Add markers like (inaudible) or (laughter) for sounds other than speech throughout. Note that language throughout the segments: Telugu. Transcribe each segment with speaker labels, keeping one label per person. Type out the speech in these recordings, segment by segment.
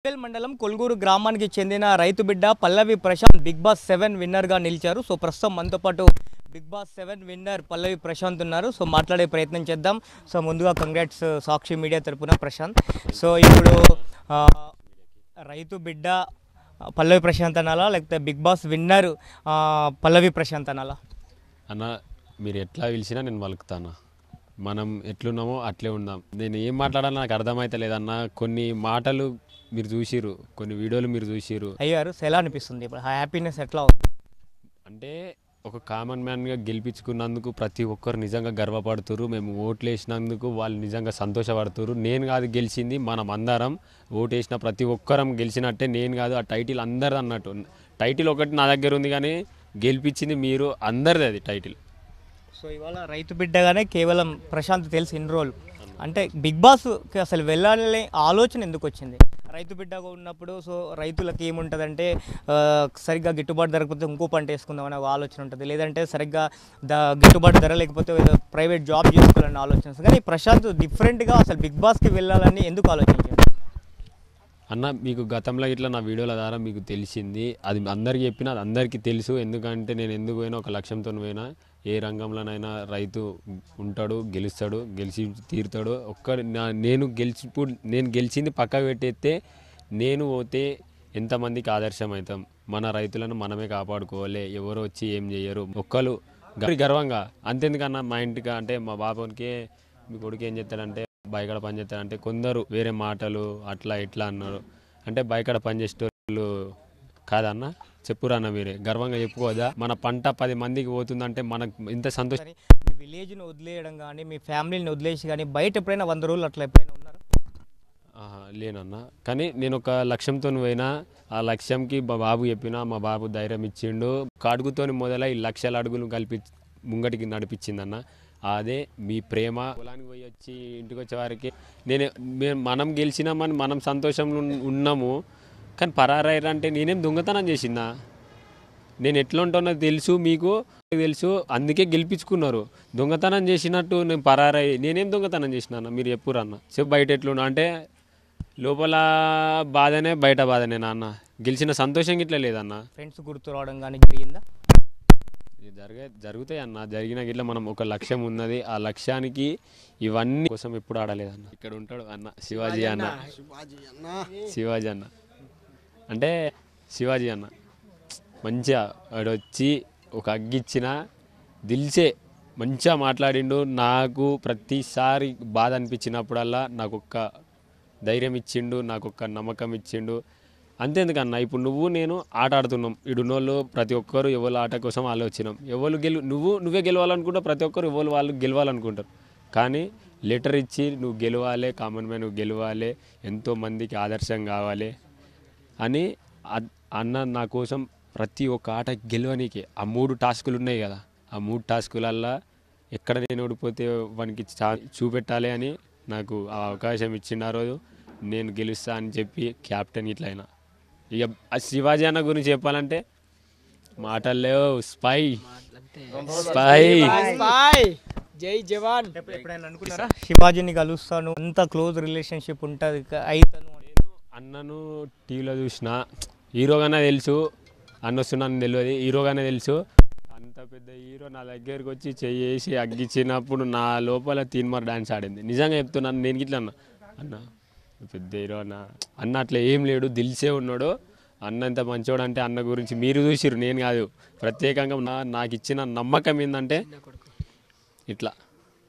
Speaker 1: ఉప్పల్ మండలం కొల్గూరు గ్రామానికి చెందిన రైతు బిడ్డ Pallavi Prashanth Bigg Boss seven విన్నర్గా నిలిచారు. సో ప్రస్తుతం మనతో పాటు Bigg Boss seven winner Pallavi Prashanth ఉన్నారు. సో మాట్లాడే ప్రయత్నం చేద్దాం. సో ముందుగా కంగ్రాట్స్ uh, సాక్షి మీడియా తరపున ప్రశాంత్. సో ఇప్పుడు రైతు బిడ్డ పల్లవి ప్రశాంత్ అనాలా? లేకపోతే Bigg Boss winner Pallavi Prashanth అనాలా?
Speaker 2: అన్న మీరు ఎట్లా పిలిచినా నేను పలుకుతాను? మనం ఎట్లున్నామో అట్లే ఉందాం. నేను ఏం మాట్లాడాలో నాకు అర్థమైతే లేదన్న కొన్ని మాటలు మీరు చూసిరు కొన్ని వీడియోలు మీరు చూసిరు
Speaker 1: అయ్యారు ఎలా అనిపిస్తుంది ఇప్పుడు? హ్యాపీనెస్ ఎట్లా ఉంది?
Speaker 2: అంటే ఒక కామన్ మ్యాన్గా గెలిపించుకున్నందుకు ప్రతి ఒక్కరు నిజంగా గర్వపడుతురు మేము ఓట్లు వేసినందుకు వాళ్ళు నిజంగా సంతోషపడుతురు నేను కాదు గెలిచింది మనం అందరం. ఓటు వేసిన ప్రతి ఒక్కరం గెలిచినట్టే నేను కాదు. ఆ టైటిల్ అందరిది అన్నట్టు. టైటిల్ ఒకటి నా దగ్గర ఉంది కానీ గెలిపించింది మీరు అందరిది అది టైటిల్
Speaker 1: సో ఇవాళ రైతు బిడ్డగానే కేవలం ప్రశాంత్ తెలిసి ఇన్ని రోజులు అంటే బిగ్ బాస్కి అసలు వెళ్ళాలనే ఆలోచన ఎందుకు వచ్చింది? రైతు బిడ్డగా ఉన్నప్పుడు సో రైతులకు ఏముంటుందంటే సరిగ్గా గిట్టుబాటు ధరకపోతే ఇంకో పంట వేసుకుందామని ఒక ఆలోచన ఉంటుంది. లేదంటే సరిగ్గా ద గిట్టుబాటు ధర లేకపోతే ప్రైవేట్ జాబ్ చేసుకోవాలని ఆలోచన వస్తుంది. కానీ ప్రశాంత్ డిఫరెంట్గా అసలు బిగ్ బాస్కి వెళ్ళాలని ఎందుకు ఆలోచించాడు
Speaker 2: అన్న మీకు గతంలో ఇట్లా నా వీడియోల ద్వారా మీకు తెలిసింది. అది అందరికీ చెప్పినా అది అందరికీ తెలుసు. ఎందుకంటే నేను ఎందుకు పోయినా ఒక లక్ష్యంతో పోయినా ఏ రంగంలోనైనా రైతు ఉంటాడు గెలుస్తాడు గెలిచి తీరుతాడు. ఒక్క నా- నేను గెలిచి నేను గెలిచింది పక్కకు పెట్టేస్తే నేను పోతే ఎంతమందికి ఆదర్శం అవుతాం? మన రైతులను మనమే కాపాడుకోవాలి. ఎవరు వచ్చి ఏం చేయరు? ఒక్కరు గర్వంగా. అంతెందుకన్నా మా ఇంటికి అంటే మా బాబునికి మీ కొడుకు ఏం చేస్తాడంటే బయకడ పని చేస్తాడంటే కొందరు వేరే మాటలు అట్లా ఇట్లా అన్నారు. అంటే బయకడ పని చేసేటోళ్ళు కాదన్నా? చెప్పురా అన్న మీరే? గర్వంగా చెప్పుకోదా మన పంట పది మందికి పోతుందంటే మనకు ఇంత సంతోషం.
Speaker 1: మీ విలేజ్ని వదిలేయడం కానీ మీ ఫ్యామిలీని వదిలేసి కానీ బయట ఎప్పుడైనా వంద రోజులు అట్లా ఎప్పుడైనా ఉన్నారు?
Speaker 2: ఆహా, లేనన్న. కానీ నేను ఒక లక్ష్యంతో పోయినా ఆ లక్ష్యంకి మా బాబు చెప్పిన మా బాబు ధైర్యం ఇచ్చిండు. ఒక అడుగుతోని మొదలై లక్షల అడుగులు కలిపి ముంగటికి నడిపించిందన్న. అదే మీ ప్రేమ. పొలానికి పోయి వచ్చి ఇంటికి వచ్చే వారికి నేను మేము మనం గెలిచినామని మనం సంతోషంలో ఉన్- ఉన్నాము. కానీ పరారైరంటే నేనేం దొంగతనం చేసిందా? నేను ఎట్లా ఉంటానో తెలుసు మీకు తెలుసు అందుకే గెలిపించుకున్నారు. దొంగతనం చేసినట్టు నేను పరారై నేనేం దొంగతనం చేసినా మీరు చెప్పురన్న చెప్పు బయట ఎట్లున్నా అంటే లోపల బాధనే బయట బాధనే నాన్న. గెలిచిన సంతోషం ఇట్లా లేదన్న?
Speaker 1: ఫ్రెండ్స్ గుర్తు రావడం కానీ జరిగిందా?
Speaker 2: ఇది జరిగే జరుగుతాయి అన్న. జరిగిన గిట్ల మనం ఒక లక్ష్యం ఉన్నది. ఆ లక్ష్యానికి ఇవన్నీ కోసం ఎప్పుడు ఆడలేదన్న. ఇక్కడ ఉంటాడు అన్న. శివాజీ అన్న. శివాజీ అన్న. అంటే శివాజీ అన్న. మంచిగా వాడు వచ్చి ఒక అగ్గిచ్చిన దిల్సే మంచిగా మాట్లాడిండు. నాకు ప్రతిసారి బాధ అనిపించినప్పుడల్లా నాకు ఒక్క ధైర్యం ఇచ్చిండు నాకు ఒక్క నమ్మకం ఇచ్చిండు. అంతేందుకన్నా ఇప్పుడు నువ్వు నేను ఆట ఆడుతున్నాం. ఇడున్నోళ్ళు ప్రతి ఒక్కరు ఎవరు ఆట కోసం ఆలోచనం. ఎవరు గెలు నువ్వు నువ్వే గెలవాలనుకుంటావు. ప్రతి ఒక్కరు ఎవరు వాళ్ళు గెలవాలనుకుంటారు. కానీ లెటర్ ఇచ్చి నువ్వు గెలవాలి కామన్ మ్యాన్ నువ్వు గెలవాలి ఎంతోమందికి ఆదర్శం కావాలి. అని అన్న నా కోసం ప్రతి ఒక్క ఆట గెలవనీకే. ఆ మూడు టాస్కులు ఉన్నాయి కదా. ఆ మూడు టాస్కులల్లా ఎక్కడ నేను ఓడిపోతే వానికి చా- చూపెట్టాలి అని నాకు ఆ అవకాశం ఇచ్చిండు ఆ రోజు. నేను గెలుస్తా అని చెప్పి క్యాప్టెన్ ఇట్లా అయినా. ఇక ఆ శివాజీ అన్న గురించి చెప్పాలంటే మాటల్లో స్పై. స్పై.
Speaker 3: జై జవాన్.
Speaker 1: ఎప్పుడైనా అనుకున్నారా? శివాజీని కలుస్తాను. అంత క్లోజ్ రిలేషన్షిప్ ఉంటుంది.
Speaker 2: నేను అన్నను టీవీలో చూసిన హీరోగానే తెలుసు. అన్న వస్తున్నాను తెలియదు. హీరోగానే తెలుసు. అంత పెద్ద హీరో నా దగ్గరికి వచ్చి చేసి అగ్గిచ్చినప్పుడు నా లోపల తీన్మార్ డాన్స్ ఆడింది. నిజంగా చెప్తున్నాను నేను ఇట్లా అన్న. అన్న పెద్ద హీరో అన్న. అన్న అట్లా ఏం లేడు దిల్సే ఉన్నాడు. అన్న ఎంత మంచోడు అంటే అన్న గురించి మీరు చూసిరు నేను కాదు. ప్రత్యేకంగా నా నాకు ఇచ్చిన నమ్మకం ఏంటంటే ఇట్లా.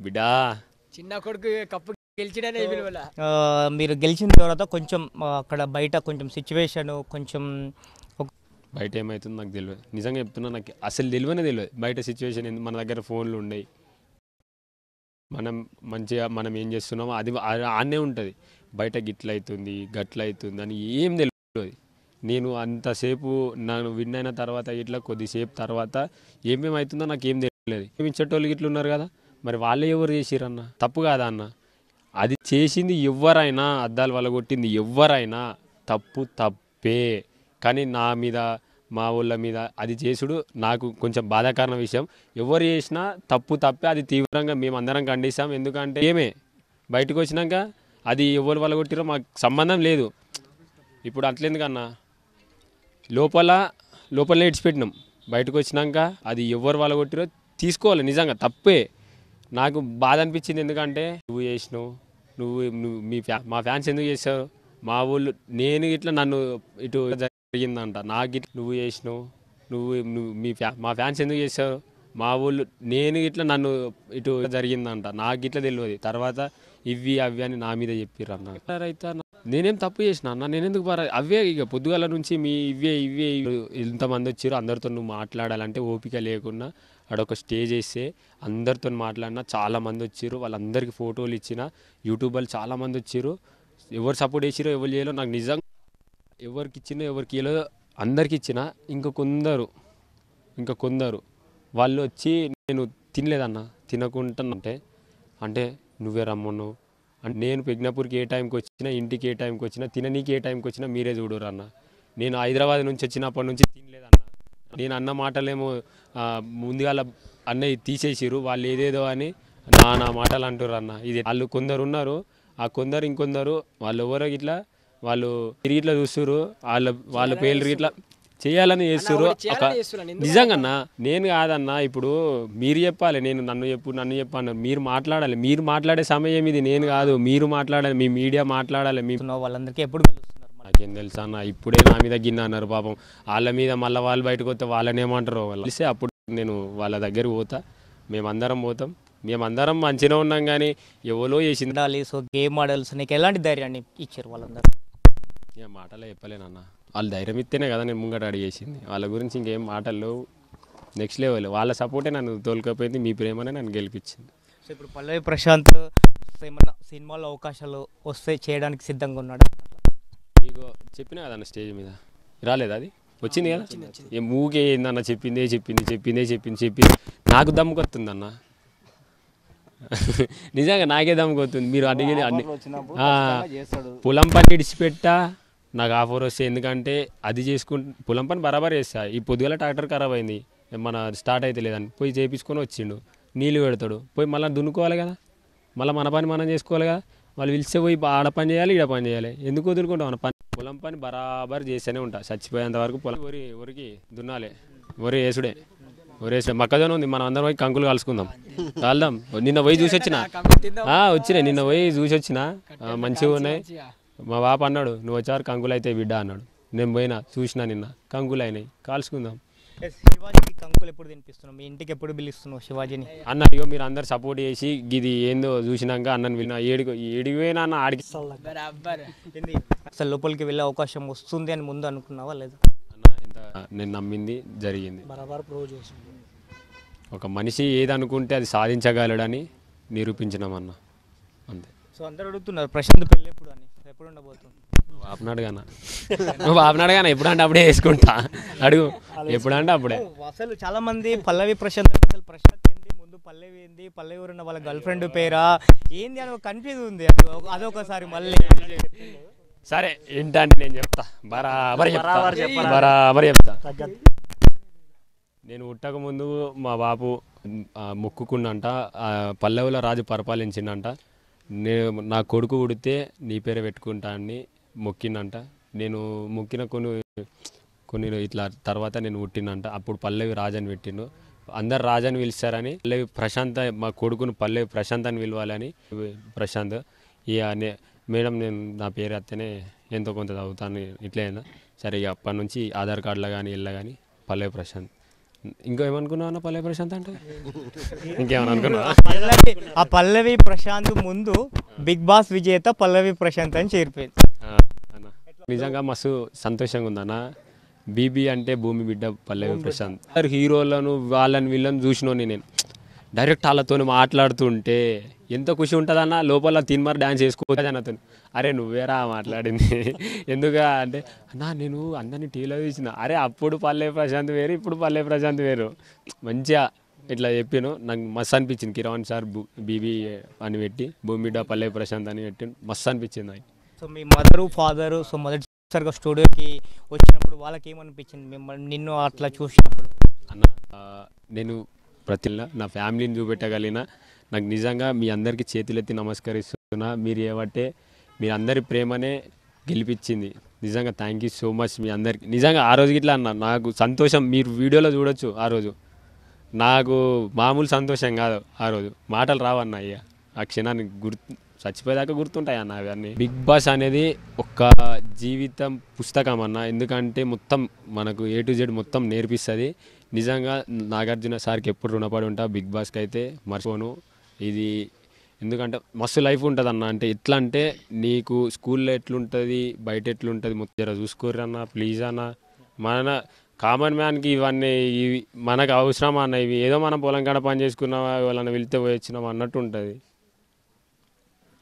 Speaker 2: బిడ్డా
Speaker 3: చిన్న కొడుకు కప్పు
Speaker 1: మీరు గెలిచిన తర్వాత కొంచెం అక్కడ బయట కొంచెం సిచ్యువేషన్ కొంచెం
Speaker 2: బయట ఏమవుతుందో నాకు తెలియదు నిజంగా చెప్తున్నా నాకు అసలు తెలియనే తెలియదు బయట సిచ్యువేషన్ ఏంది? మన దగ్గర ఫోన్లు ఉండయి. మనం మంచిగా మనం ఏం చేస్తున్నామో అది ఆనే ఉంటుంది. బయట గిట్ల అవుతుంది గట్ల అవుతుంది అని ఏం తెలియదు నేను అంతసేపు నన్ను విన్ అయిన తర్వాత ఇట్లా కొద్దిసేపు తర్వాత ఏమేమి అవుతుందో నాకు ఏం తెలియదు ఏమి ఇచ్చేటోళ్ళు ఇట్లా ఉన్నారు కదా? మరి వాళ్ళే ఎవరు చేసిరన్న తప్పు కాదా అన్న? అది చేసింది ఎవరైనా అద్దాలు వలగొట్టింది కొట్టింది ఎవరైనా తప్పు తప్పే. కానీ నా మీద మా ఊళ్ళ మీద అది చేసుడు నాకు కొంచెం బాధాకరణ విషయం. ఎవరు చేసినా తప్పు తప్పే అది తీవ్రంగా మేము అందరం ఖండిస్తాం. ఎందుకంటే ఏమే? బయటకు వచ్చినాక అది ఎవరు వలగొట్టిరో మాకు సంబంధం లేదు. ఇప్పుడు అట్లేందుకన్నా? లోపల లోపల ఇడిచిపెట్టినాం. బయటకు వచ్చినాక అది ఎవరు వలగొట్టిరో తీసుకోవాలి నిజంగా తప్పే. నాకు బాధ అనిపించింది ఎందుకంటే నువ్వు చేసినావు. నువ్వు నువ్వు మీ ఫ్యా మా ఫ్యాన్స్ ఎందుకు చేసావు మా ఊళ్ళు నేను ఇట్లా నన్ను ఇటు జరిగిందంట. నాకు ఇట్లా నువ్వు చేసినావు. నువ్వు నువ్వు మీ ఫ్యా మా ఫ్యాన్స్ ఎందుకు చేసావు మా ఊళ్ళు నేను ఇట్లా నన్ను ఇటు జరిగిందంట. నాకు ఇట్లా తెలియదు తర్వాత ఇవి అవి అని నా మీద చెప్పిర్రు అన్న. అయితే అన్న, నేనేం తప్పు చేసిన అన్న నేనెందుకు బారా అవే ఇక పొద్దుగాల నుంచి మీ ఇవే ఇవే ఇంతమంది వచ్చారు అందరితో నువ్వు మాట్లాడాలంటే ఓపిక లేకుండా అడొక స్టేజ్ వేస్తే అందరితో మాట్లాడినా చాలామంది వచ్చారు వాళ్ళందరికీ ఫోటోలు ఇచ్చిన యూట్యూబర్లు చాలా మంది వచ్చారు. ఎవరు సపోర్ట్ చేసిరో ఎవరు చేయలో నాకు నిజంగా ఎవరికి ఇచ్చినో ఎవరికి ఇయలో అందరికి ఇచ్చిన ఇంకా కొందరు ఇంకా కొందరు. వాళ్ళు వచ్చి నేను తినలేదన్న తినకుండా అంటే అంటే నువ్వే రమ్మన్నావు అంటే నేను పెగ్నాపూర్కి ఏ టైంకి వచ్చినా ఇంటికి ఏ టైంకి వచ్చినా తిననీకి ఏ టైంకి వచ్చినా మీరే చూడరు అన్న. నేను హైదరాబాద్ నుంచి వచ్చినప్పటి నుంచి తినలేదన్న. నేను అన్న మాటలేమో ఆ, ముందుగాల అన్నయ్య తీసేసిరు వాళ్ళు ఏదేదో అని నా నా మాటలు అంటారు అన్న. ఇది వాళ్ళు కొందరు ఉన్నారు. ఆ కొందరు ఇంకొందరు వాళ్ళు ఎవరో ఇట్లా వాళ్ళు తిరిగి ఇట్లా చూస్తురు వాళ్ళ వాళ్ళ పేర్లు ఇట్లా చేయాలని చేస్తురు ఒక నిజంగా నేను కాదన్నా ఇప్పుడు మీరు చెప్పాలి నేను నన్ను చెప్పు నన్ను చెప్పు అన్నారు. మీరు మాట్లాడాలి. మీరు మాట్లాడే సమయం ఇది నేను కాదు. మీరు మాట్లాడాలి మీ మీడియా మాట్లాడాలి మీ
Speaker 1: వాళ్ళందరికీ ఎప్పుడు?
Speaker 2: నాకేం తెలుసా అన్న ఇప్పుడే నా మీద గిన్న అన్నారు పాపం. వాళ్ళ మీద మళ్ళీ వాళ్ళు బయటకు వస్తే వాళ్ళని ఏమంటారో? వాళ్ళు తెలిస్తే అప్పుడు నేను వాళ్ళ దగ్గరికి పోతా. మేమందరం పోతాం. మేమందరం మంచిగా ఉన్నాం కానీ ఎవరో చేసింది.
Speaker 1: సో గేమ్ ఆడల్స్ నీకు ఎలాంటి ధైర్యాన్ని ఇచ్చారు వాళ్ళందరూ?
Speaker 2: ఇక మాటలే చెప్పలేనన్న. వాళ్ళు ధైర్యం ఇస్తేనే కదా నేను ముంగట అడిగేసింది వాళ్ళ గురించి ఇంకేం మాటలు నెక్స్ట్ లెవెల్ వాళ్ళ సపోర్టే నన్ను తోలుకపోయింది మీ ప్రేమనే నన్ను గెలిపించింది.
Speaker 1: సో ఇప్పుడు పల్లవి ప్రశాంత్ ఏమన్నా సినిమాలో అవకాశాలు వస్తే చేయడానికి సిద్ధంగా ఉన్నాడు?
Speaker 2: మీకు చెప్పినా కదన్న స్టేజ్ మీద. రాలేదా అది? వచ్చింది కదా? ఏ మూగే ఏందన్న చెప్పిందే చెప్పింది చెప్పిందే చెప్పింది చెప్పింది. నాకు దమ్ముకొస్తుందన్న (laughs) నిజంగా నాకే దమ్ముకొస్తుంది మీరు అడిగి అన్ని ఆ, పొలం పని ఇడిచిపెట్టా నాకు ఆఫర్ వస్తే ఎందుకంటే అది చేసుకుంటు పొలం పని బరాబర్ చేస్తా. ఈ పొద్దుగల ట్రాక్టర్ ఖరాబ్ అయింది. మన స్టార్ట్ అయితే లేదని పోయి చేపించుకొని వచ్చిండు. నీళ్ళు పెడతాడు. పోయి మళ్ళీ దున్నుకోవాలి కదా. మళ్ళీ మన పని మనం చేసుకోవాలి కదా. వాళ్ళు పిలిస్తే పోయి ఆడ పని చేయాలి ఈడ పని చేయాలి. ఎందుకు వదులుకుంటాం మన పని పొలం పని బరాబర్ చేస్తూనే ఉంటా. చచ్చిపోయేంత వరకు పొలం వరి వరికి దున్నాలి. వరి వేసుడే. వరి వేసుడే. మొక్కజొన్న ఉంది. మనం అందరం పోయి కంకులు కలుసుకుందాం కాల్దాం. నిన్న పోయి చూసి వచ్చిన? వచ్చినాయి. నిన్న పోయి చూసి వచ్చిన? మంచిగా ఉన్నాయి. మా బాప అన్నాడు నువ్వు వచ్చారు కంకులు అయితే బిడ్డ అన్నాడు. నేను పోయినా చూసిన నిన్న కంకులు అయినాయి కాల్చుకుందాం
Speaker 1: శివాజీకి కంకులు ఎప్పుడు తినిపిస్తున్నావు? మీ ఇంటికి ఎప్పుడు పిలుస్తున్నావు శివాజీని?
Speaker 2: అన్న ఇగో మీరు అందరు సపోర్ట్ చేసి ఇది ఏందో చూసినాక అన్నని విన్నా. ఏడికి ఏడికి పోయినా అన్న ఆడికి
Speaker 1: అసలు లోపలికి వెళ్ళే అవకాశం వస్తుంది అని ముందు అనుకున్నావా లేదు?
Speaker 2: అన్న ఎంత నేను నమ్మింది జరిగింది.
Speaker 3: బరాబర్ ప్రూవ్ చేసి
Speaker 2: ఒక మనిషి ఏది అనుకుంటే అది సాధించగలడని నిరూపించినామన్న అంతే.
Speaker 1: సో అందరు అడుగుతున్నారు ప్రశాంత్ పెళ్ళి ఎప్పుడు అని. ఎప్పుడు ఉండబోతుంది
Speaker 2: బాపనాడు గాన నువ్వు బాపనాడు గాన ఎప్పుడంటే అప్పుడే వేసుకుంటా. అడుగు. ఎప్పుడంటే అప్పుడే.
Speaker 1: అసలు చాలా మంది పల్లవి ప్రశాంత్ అసలు ప్రశాంత్ ఏంది? ముందు పల్లవి ఏంది? పల్లవి ఉన్న వాళ్ళ గర్ల్ ఫ్రెండ్ పేరా? ఏంది అని కన్ఫ్యూజ్ ఉంది. అది ఒక- అదొకసారి మళ్ళీ
Speaker 2: సరే ఏంటంటే నేను చెప్తా. బరాబర్ చెప్తా. బరాబర్ చెప్తా. నేను పుట్టక ముందు మా బాపు ఆ, మొక్కుకున్నంట. ఆ, పల్లెవుల రాజు పరిపాలించిండంట. నేను నా కొడుకు ఉడితే నీ పేరే పెట్టుకుంటా అని నేను మొక్కిన కొన్ని కొన్ని ఇట్లా తర్వాత నేను పుట్టినంట అప్పుడు పల్లవి రాజని పెట్టిండు. అందరు రాజని పిలుస్తారని పల్లవి ప్రశాంత్ మా కొడుకును పల్లవి ప్రశాంత్ అని పిలవాలని ప్రశాంత్ ఇక నే- మేడం నేను నా పేరు అత్తనే ఎంతో కొంత చదువుతాను ఇట్లే సరే ఇక అప్పటి నుంచి ఆధార్ కార్డులో కానీ ఇళ్ళ కానీ పల్లవి ప్రశాంత్. ఇంకా ఏమనుకున్నావు అన్న పల్లవి ప్రశాంత్ అంటే? (laughs) ఇంకేమన్నా అనుకున్నావా?
Speaker 1: పల్లవి ఆ పల్లవి ప్రశాంత్ ముందు బిగ్ బాస్ విజేత పల్లవి ప్రశాంత్ అని చేరిపోయింది.
Speaker 2: అన్న. నిజంగా మస్తు సంతోషంగా ఉందన్న. బీబీ అంటే భూమి బిడ్డ పల్లవి ప్రశాంత్. హీరోలను వాళ్ళని వీళ్ళని చూసినోని నేను. డైరెక్ట్ వాళ్ళతో మాట్లాడుతుంటే ఎంత ఖుషి ఉంటుందన్న లోపల తిన్మార్ డ్యాన్స్ చేసుకోవచ్చు అన్నతో అరే నువ్వేరా మాట్లాడింది? (laughs) ఎందుగా అంటే అన్నా నేను అందరినీ టీవీలో చూసిన. అరే అప్పుడు పల్లె ప్రశాంత్ వేరు ఇప్పుడు పల్లె ప్రశాంత్ వేరు. మంచిగా ఇట్లా చెప్పాను. నాకు మస్తు అనిపించింది కిరణ్ సార్ బు- బీబీ అని పెట్టి భూమి బిడ్డ పల్లె ప్రశాంత్ అని పెట్టి మస్తు అనిపించింది నాకు.
Speaker 1: సో మీ మదరు ఫాదరు సో మొదటిసారిగా స్టూడియోకి వచ్చినప్పుడు వాళ్ళకి ఏమనిపించింది మిమ్మల్ని నిన్ను అట్లా చూసినప్పుడు?
Speaker 2: అన్న నేను ప్రతి నెల నా ఫ్యామిలీని చూపెట్టగలిగిన నాకు నిజంగా మీ అందరికీ చేతులెత్తి నమస్కరిస్తున్నా. మీరు ఏమంటే మీ అందరి ప్రేమనే గెలిపించింది. నిజంగా థ్యాంక్ యూ సో మచ్ మీ అందరికి. నిజంగా ఆ రోజు ఇట్లా అన్న నాకు సంతోషం మీరు వీడియోలో చూడొచ్చు ఆ రోజు. నాకు మామూలు సంతోషం కాదు ఆ రోజు. మాటలు రావన్న అయ్యా ఆ క్షణాన్ని గుర్తు చచ్చిపోయేదాకా గుర్తుంటాయి అన్న అవన్నీ? బిగ్ బాస్ అనేది ఒక జీవితం పుస్తకం అన్న. ఎందుకంటే మొత్తం మనకు ఏ టు జెడ్ మొత్తం నేర్పిస్తుంది. నిజంగా నాగార్జున సార్కి ఎప్పుడు రుణపడి ఉంటా? బిగ్ బాస్కి అయితే మర్చిపోను. ఇది ఎందుకంటే మస్తు లైఫ్ ఉంటుంది అన్న. అంటే ఎట్లా అంటే నీకు స్కూల్లో ఎట్లుంటుంది? బయట ఎట్లుంటుంది? మొత్తం జర చూసుకోర్రి అన్న ప్లీజ్ అన్న. మన కామన్ మ్యాన్కి ఇవన్నీ ఇవి మనకు అవసరం అన్న. ఇవి ఏదో మనం పొలం కాడ పని చేసుకున్నామా? వాళ్ళని వెళ్తే పోయి వచ్చినామా? అన్నట్టు ఉంటుంది.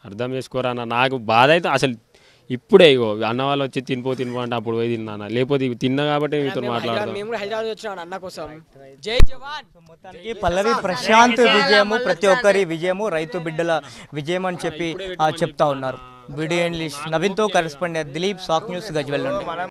Speaker 2: అర్థం చేసుకోరా అన్న? నాకు బాధ అయితే అసలు ఇప్పుడే ఇగో అన్న వాళ్ళు వచ్చి తినిపో తినిపో అంటే అప్పుడు పోయి తిన్నాను లేకపోతే ఇవి తిన్నా కాబట్టి మీతో
Speaker 3: మేము హైదరాబాద్-
Speaker 2: మాట్లాడదాం
Speaker 3: మేము కూడా హైదరాబాద్ వచ్చినాం అన్న కోసం. జై జవాన్!
Speaker 1: మొత్తానికి పల్లవి ప్రశాంత్ విజయము ప్రతి ఒక్కరి విజయము రైతు బిడ్డల విజయం అని చెప్పి ఆ, చెప్తా ఉన్నారు. వీడియో జర్నలిస్ట్ నవీన్తో కరెస్పాండెంట్ దిలీప్ సాక్ న్యూస్ గజ్వెల్ నుండి.